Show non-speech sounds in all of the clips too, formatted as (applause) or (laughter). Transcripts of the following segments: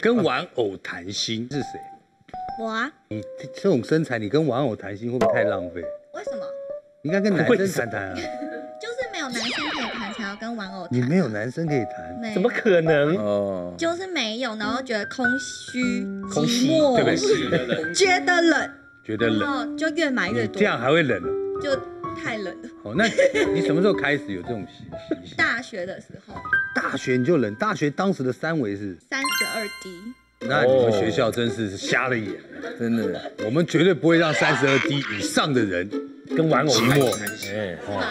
跟玩偶谈心是谁？我啊，你这这种身材，你跟玩偶谈心会不会太浪费？为什么？你应该跟男生谈谈啊。(laughs) 就是没有男生可以谈，才要跟玩偶谈。你没有男生可以谈，怎么可能？哦，就是没有，然后觉得空虚、寂对不寞，对？(laughs) 觉得冷，然觉得冷，后就越买越多，你这样还会冷哦。就太冷了。哦，那你什么时候开始有这种习习性？(laughs) 大学的时候，大学你就冷，大学当时的三围是，三十二 D，那你们学校真是瞎了眼。(laughs) 真的，我们绝对不会让三十二 D 以上的人跟玩偶寂寞哎哦，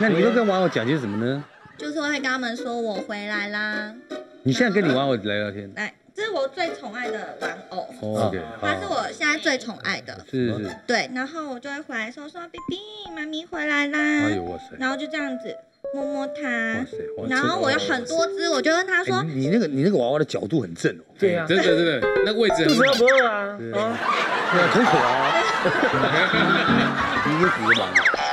那你都跟玩偶讲些什么呢？就是会跟他们说我回来啦。你现在跟你玩偶来聊天来，这是我最宠爱的玩偶，哦，OK，它是我现在最宠爱的。是是是，对，然后我就会回来说说 baby，妈咪回来啦。哎呦哇塞，然后就这样子摸摸它哇塞哇，然后我有很多只，我就问他说哎，你你那个你那个娃娃的角度很正哦，对啊，真的真的，那个位置很好肚子饿不饿啊？对啊，对啊，很可爱。你有几个娃娃？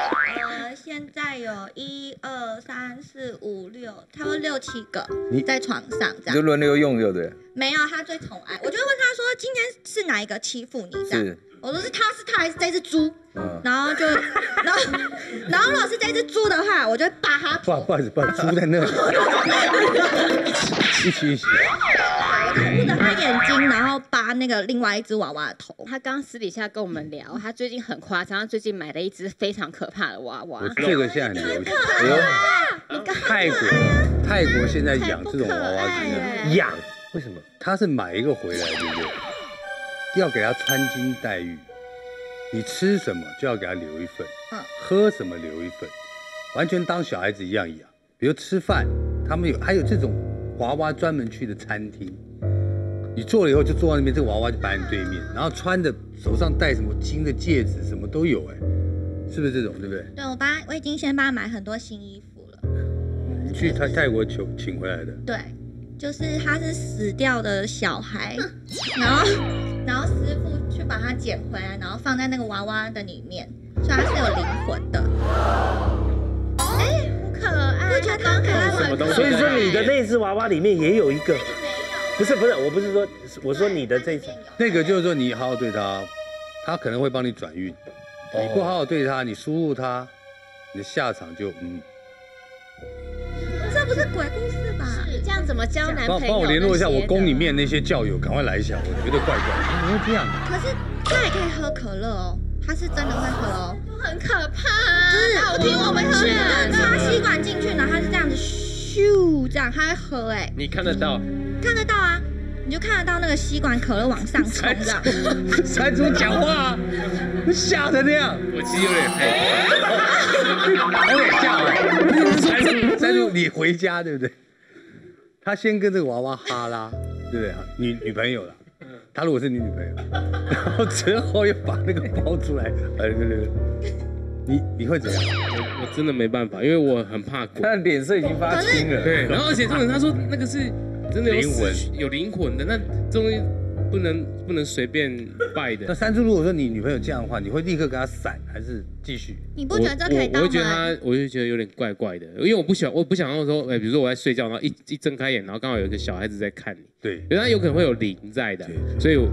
呃，现在有一二三四五六，差不多六七个你在床上这就样。轮流用，对不对？没有，他最宠爱，我就会问他说，今天是哪一个欺负你这样？是，我说是他是他还是这只猪？嗯，然后就，(laughs) 然后，然后如果是这只猪的话，我就会拔它不好头，不好意思，不好意思，猪在那 (laughs) (laughs) 里，一起一起。我就捂着它眼睛，然后拔那个另外一只娃娃的头。他刚私底下跟我们聊，他最近很夸张，他最近买了一只非常可怕的娃娃我。这个现在很流行。你刚泰国，泰国现在养这种娃娃真的，养为什么？他是买一个回来，对不对？要给他穿金戴玉，你吃什么就要给他留一份，嗯喝什么留一份，完全当小孩子一样养。比如吃饭，他们有还有这种娃娃专门去的餐厅，你做了以后就坐在那边，这个娃娃就摆你对面，然后穿的手上戴什么金的戒指，什么都有，哎，是不是这种，对不对？对我帮，我已经先帮他买很多新衣服了。你去他泰国求请回来的，对，就是他是死掉的小孩，然后然后师傅去把它捡回来，然后放在那个娃娃的里面，所以它是有灵魂的。哎，可爱，我觉得很可爱？什么东西所以说你的那只娃娃里面也有一个，不是不是，我不是说，我说你的这只，那个就是说你好好对他，他可能会帮你转运。你不好好对他，你疏忽他，你的下场就嗯。这不是鬼故事吧？这样怎么交男朋友？帮帮我联络一下我宫里面那些教友，赶快来一下，我觉得怪怪的，怎么会这样？可是他也可以喝可乐哦，他是真的会喝哦。很可怕啊！就是那我听我们是劝，他吸管进去，然后他是这样子咻这样，他会喝哎，你看得到？看得到啊，你就看得到那个吸管可乐往上冲这样。(laughs) 山猪讲话，吓成那样，我其实有点害有点吓了。山猪，山猪，你回家对不对？他先跟这个娃娃哈拉，对不对？女女朋友了。他如果是你女朋友，然后之后又把那个包出来，呃，对对对，你你会怎样？怕，我我真的没办法，因为我很怕鬼。他的脸色已经发青了。对，然后而且重点他说那个是真的有灵魂有灵魂的，那这东西不能不能随便拜那的。(laughs) 山猪如果说你女朋友这样的话，你会立刻跟她散，还是继续？你不觉得这可以我我会觉得他？，我就觉得有点怪怪的，因为我不喜欢，我不想要说，哎、比如说我在睡觉，然后一一睁开眼，然后刚好有一个小孩子在看你，对，因为他有可能会有灵在的所以我，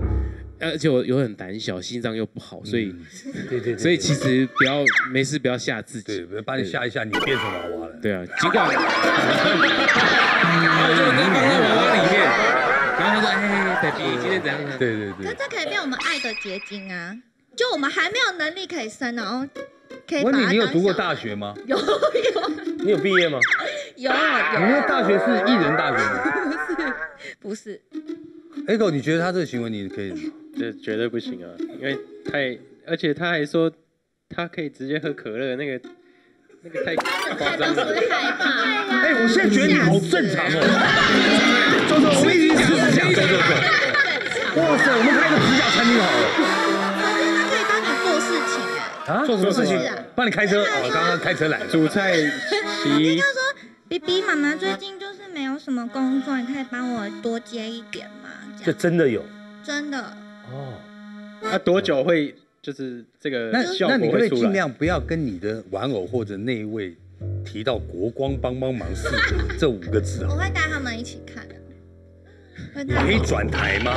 而且我有很胆小，心脏又不好，所以，对对对，所以其实不要没事不要吓自己，对，把你吓一吓，你变成娃娃了。对啊，尽管，然后就跟放在娃娃里面，然后他说，哎，baby 今天怎样呢？对对对。可这可以变我们爱的结晶啊！就我们还没有能力可以生，然后可以我问你，你有读过？大学吗？有有你有毕业吗？有你有，那大学是艺人大学吗不是？Echo，你觉得他这个行为你可以吗？这绝对不行啊！因为太，而且他还说他可以直接喝可乐，那个那个太夸张了。害怕。哎，我现在觉得你好正常哦。周周，我们一起讲指甲，走走走。哇塞，我们开个指甲餐厅好了。他可以帮你做事情哎。啊？做什么事情？帮你开车。哦，刚刚开车来了。煮菜、洗衣他说：“B B 妈妈最近就是没有什么工作，你可以帮我多接一点吗？”这真的有真的，哦。那多久会就是这个那效那你可不可以尽？量不要跟你的玩偶或者那一位提到“国光帮帮忙”四个这五个字啊？我会带他们一起看的。会太可以转台吗？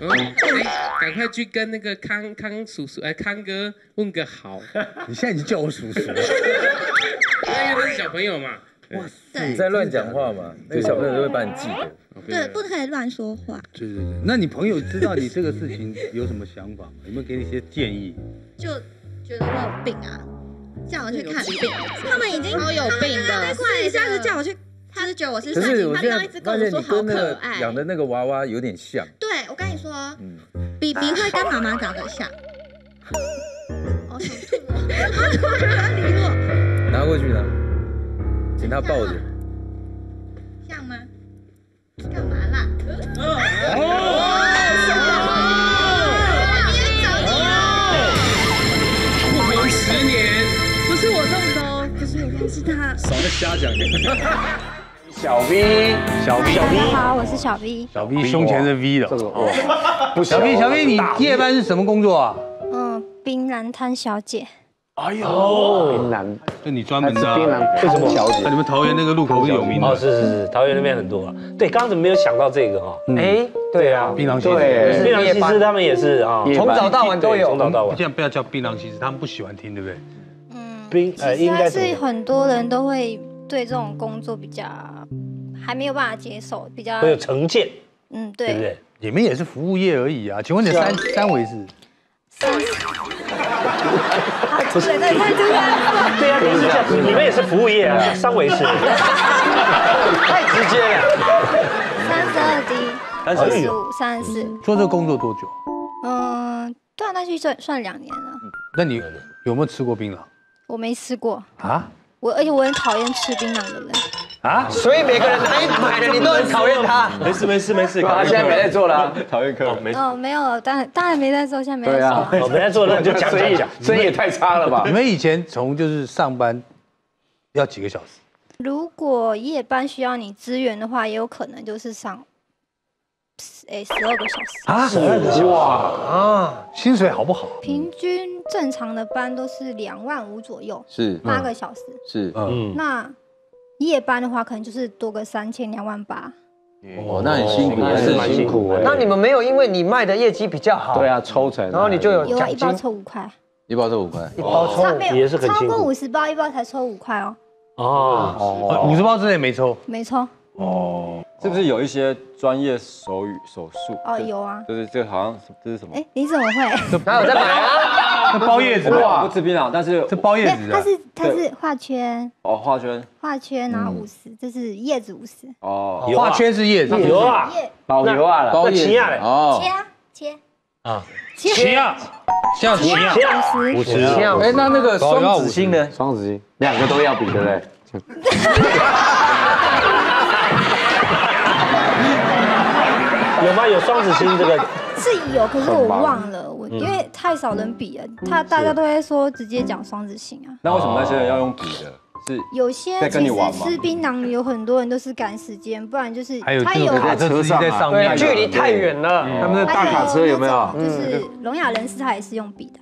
嗯，哎，赶快去跟那个康康叔叔，哎，康哥问个好，你现在已经叫我叔叔了，(laughs) 因为他是小朋友嘛。哇，塞你在乱讲话嘛？那个小朋友都会把你记得。对，不可以乱说话。对对对。那你朋友知道你这个事情有什么想法吗？有没有给你一些建议？就觉得我有病啊，叫我去看病。他们已经超有病的那快一下子叫我去，他就觉得我是可。是我现在他刚刚一直跟发现我说好你跟那个可爱养的那个娃娃有点像。对，我跟你说，嗯，比比会跟妈妈长得像。(laughs) 我想吐哦，他理我，拿过去呢，请他抱着。像吗？干嘛啦？不红十年，不是我弄的哦，不是我弄，是他。少在瞎讲点。小 V，小 V，小 V，好，我是小 V。小 V 胸前是 V 的。哦，不小 V，小 V，你夜班是什么工作啊？嗯，槟榔摊小姐。哎呦，槟榔，就你专门的啊。槟榔为什么小姐那你们桃园那个路口是有名哦，的。是是是，桃园那边很多啊。对，刚刚怎么没有想到这个哈？哎，对啊，槟榔西施，槟榔西施他们也是啊，从早到晚都有从早到晚。现在不要叫槟榔西施，他们不喜欢听，对不对？嗯，槟呃应该是很多人都会对这种工作比较还没有办法接受，比较会有成见，嗯对不对。你们也是服务业而已啊。请问你三三围是？不是，对，太突然了。对啊，你是讲你们也是服务业啊，三维是。太直接了。三十二 D，三十二二十五，三十四。做这个工作多久？嗯，断断续续算算两年了，那你有没有吃过槟榔我没吃过。啊？我而且我很讨厌吃槟榔的人。啊？所以每个人来买的，你都很讨厌他。没事没事没事，他现在没在做了，讨厌客没事。哦，没有，当然当然没在做，现在没在对啊做。我没在做，那就讲讲讲。生意也太差了吧你？们以前从就是上班要几个小时？如果夜班需要你支援的话，也有可能就是上，哎十二个小时。啊？十二个小时啊，薪水好不好？平均正常的班都是两万五左右，是八个小时。是，嗯，嗯，那夜班的话，可能就是多个三千两万八。哦，那很辛苦，也是蛮辛苦的。那你们没有因为你卖的业绩比较好，对，啊，抽成，然后你就有有啊，一包，抽五块，一包抽五块，一包抽也是很辛苦。超过五十包一包才抽五块哦，哦，五十包之内没抽。没抽是不是有一些专业手语手术？哦，有啊。就是这个好像是这是什么？哎，你怎么会？哪有在买啊？(laughs) 这包叶子的，不吃槟榔，但是这包叶子的。它是它是画圈。哦画圈。画圈，然后五十，这是叶子五十，哦，画圈是叶子，有啊，叶保留啊了，包叶子那齐亚嘞哦。切，啊切。啊，切。齐亚，像齐亚，这样五十。五十，哎，那那个双子星呢？双子星。两个都要比，对不对？(laughs) (laughs) 有吗？有双子星这个是有，可是我忘了，我因为太少人比了，他大家都会说直接讲双子星啊。那为什么那些人要用比的？是有些在跟其实你玩吗吃槟榔有很多人都是赶时间，不然就是还有他有这个卡车上面，距离太远了。他们的大卡车有没有？就是聋哑人士他也是用笔的，